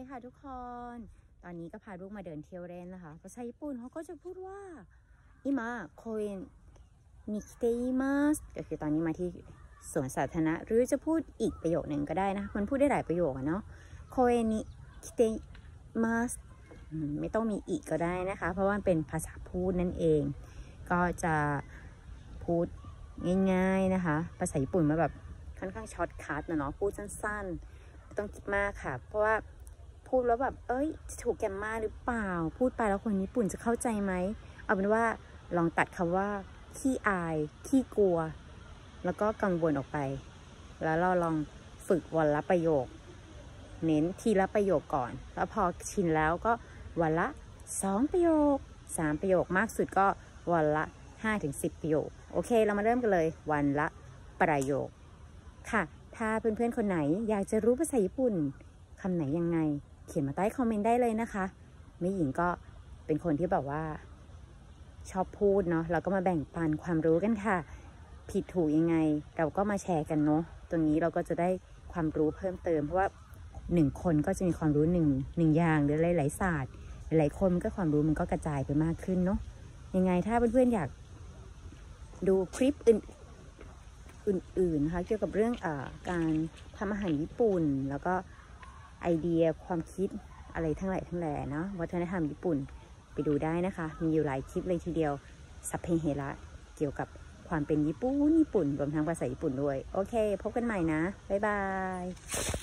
ดีค่ะทุกคน ตอนนี้ก็พาลูกมาเดินเที่ยวเล่นนะคะภาษาญี่ปุ่นเขาก็จะพูดว่า今公園に来ていますก็คือตอนนี้มาที่สวนสาธารณะ หรือจะพูดอีกประโยคหนึ่งก็ได้นะ มันพูดได้หลายประโยคเนาะ公園に来ていますไม่ต้องมีอีกก็ได้นะคะ เพราะว่าเป็นภาษาพูดนั่นเอง ก็จะพูดง่าย ๆนะคะ ภาษาญี่ปุ่นมาแบบค่อนข้าง shortcut นะเนาะพูดสั้นๆ ไม่ต้องคิดมากค่ะ เพราะว่า พูดแล้วแบบ เอ้ยถูก grammar หรือเปล่า พูดไปแล้วคนญี่ปุ่นจะเข้าใจไหม เอาเป็นว่าลองตัดคำว่า ขี้อาย ขี้กลัว แล้วก็กังวลออกไป แล้วเราลองฝึกวันละประโยค เน้นทีละประโยคก่อน แล้วพอชินแล้วก็วันละสองประโยคสามประโยคมากสุดก็วันละห้าถึงสิบประโยค โอเค เรามาเริ่มกันเลย วันละประโยคค่ะ ถ้าเพื่อนๆ คนไหนอยากจะรู้ภาษาญี่ปุ่นคำไหนยังไง เขียนมาใต้คอมเมนต์ได้เลยนะคะไม่หญิงก็เป็นคนที่แบบว่า ชอบพูดเนาะเราก็มาแบ่งปันความรู้กันค่ะ ผิดถูกยังไง เราก็มาแชร์กันเนาะตรงนี้เราก็จะได้ความรู้เพิ่มเติม เพราะว่าหนึ่งคนก็จะมีความรู้หนึ่งหนึ่งอย่างหรือหลายๆศาสตร์หลายๆคนมันก็ความรู้มันก็กระจายไปมากขึ้นเนาะยังไงถ้าเพื่อนๆอยากดูคลิปอื่นอื่นๆนะคะเกี่ยวกับเรื่องอการทำอาหารญี่ปุ่น แล้วก็ ไอเดียความคิดอะไรทั้งหลายทั้งแหล่เนาะวัฒนธรรมญี่ปุ่นไปดูได้นะคะ มีอยู่หลายคลิปเลยทีเดียวสัพเพเหระเกี่ยวกับความเป็นญี่ปุ่นญี่ปุ่นรวมทั้งภาษาญี่ปุ่นด้วย โอเค พบกันใหม่นะ บ๊ายบาย